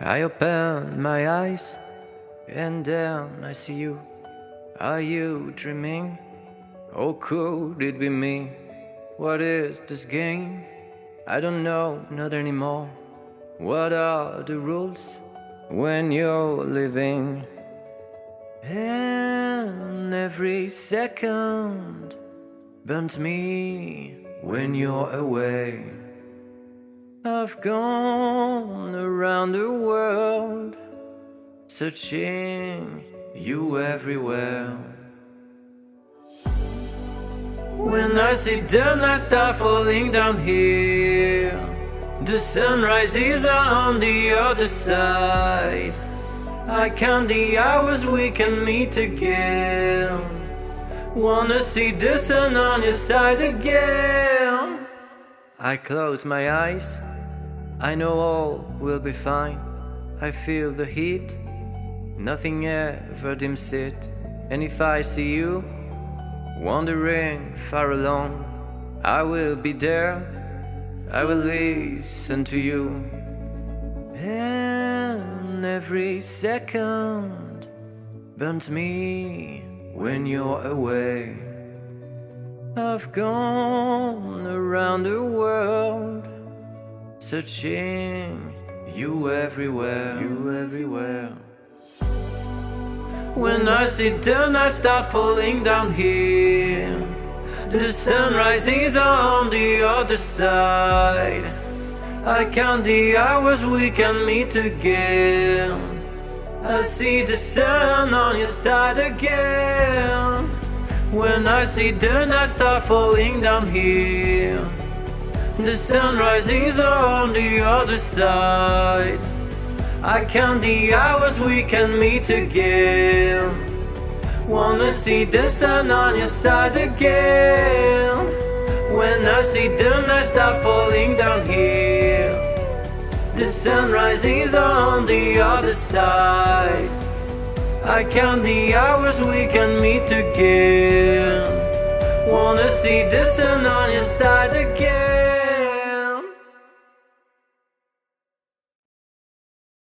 I open my eyes and then I see you. Are you dreaming? Or could it be me? What is this game? I don't know, not anymore. What are the rules when you're living? And every second burns me when you're away. I've gone around the world searching you everywhere. When I see the night start falling down here, the sun rises on the other side. I count the hours we can meet again. Wanna see the sun on your side again. I close my eyes I know all will be fine. I feel the heat, nothing ever dims it. And if I see you wandering far along, I will be there, I will listen to you. And every second burns me when you're away. I've gone around the world Searching you everywhere, you everywhere. When I see the night start falling down here, the sun rises on the other side. I count the hours we can meet again. I see the sun on your side again. When I see the night start falling down here. The sun rises on the other side. I count the hours we can meet again. Wanna see the sun on your side again. When I see the night start falling down here. The sun rises on the other side. I count the hours we can meet again. Wanna see the sun on your side again.